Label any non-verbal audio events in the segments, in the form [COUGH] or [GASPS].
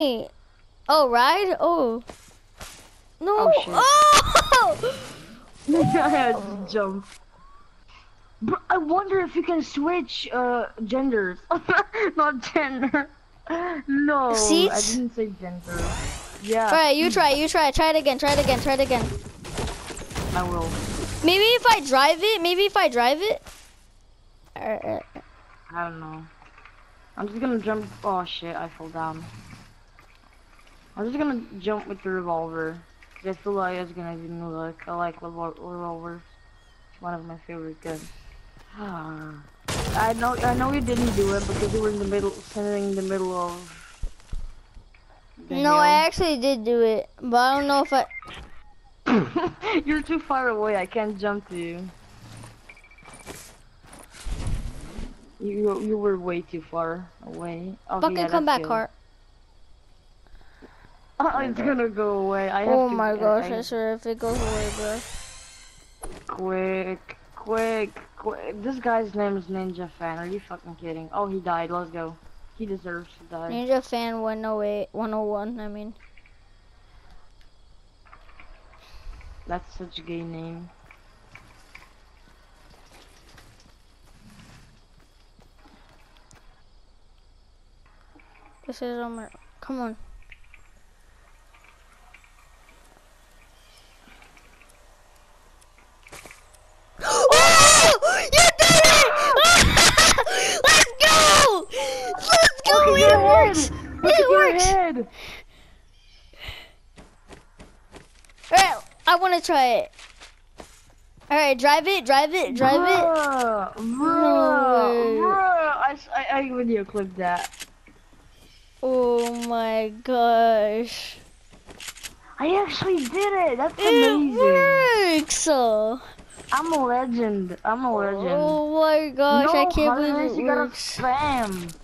Hey. Oh, ride? Oh. No. Oh, shit. [LAUGHS] Oh! [LAUGHS] I had to jump. Bro, I wonder if you can switch uh genders. [LAUGHS] Not gender. No, I Seats? didn't say gender. Yeah, Alright, you try, you try. Try it again, try it again, try it again. I will. Maybe if I drive it, maybe if I drive it. Alright, alright. I don't know. I'm just gonna jump. Oh shit, I fell down. I'm just gonna jump with the revolver. 'cause I feel like it's gonna be new look. I like revol- revolvers. It's one of my favorite guns. [SIGHS] I know, I know you didn't do it because you were in the middle, standing in the middle of. the No, I actually did do it, but I don't know if I. [LAUGHS] You're too far away. I can't jump to you. You you were way too far away. Oh, Fucking yeah, come back, you. cart. Uh-uh, oh, it's gonna go away. I have Oh to, my gosh, I- I swear if it goes away, bro. quick, quick, quick. This guy's name is Ninja Fan. Are you fucking kidding? Oh, he died. Let's go. He deserves to die. Ninja Fan 108, 101, I mean. That's such a gay name. This is on my. Come on. Oh! You did it! Let's go! Let's go! Look at It your works! head. Look It works! head. Alright, I want to try it. Alright, drive it, drive it, drive it. Bruh, bruh, way. bruh. I, I, I video clipped that. Oh my gosh. I actually did it. That's It amazing. works! Oh I'm a legend. I'm a legend. Oh my gosh, I can't believe it you gotta works. spam.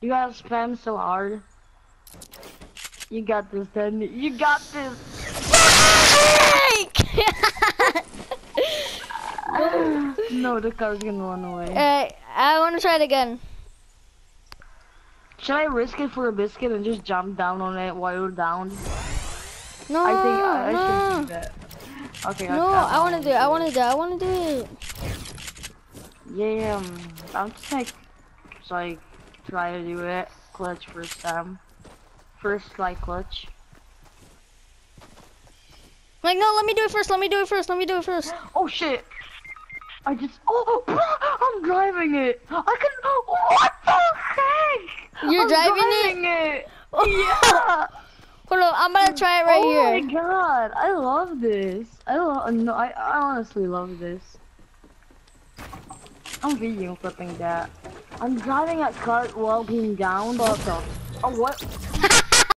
You gotta spam so hard. You got this, then. You got this. [LAUGHS] no, the car's gonna run away. Alright, I want to try it again. Should I risk it for a biscuit and just jump down on it while you're down? No, I think I, I should no. do that. Okay. No, I want to do it. I want to do it. I want to do it. Yeah, um, I'm just like, just like, try to do it. Clutch first time. First, like, clutch. Like, no, let me do it first. Let me do it first. Let me do it first. Oh shit! I just, oh, bro, [GASPS] I'm driving it. I can, what the heck? You're I'm driving it? driving it. [LAUGHS] Yeah. Hold on, I'm gonna try it right oh here. Oh my god, I love this. I love, no, I, I honestly love this. I'm video clipping that. I'm driving a cart while being down. What the? Oh, what?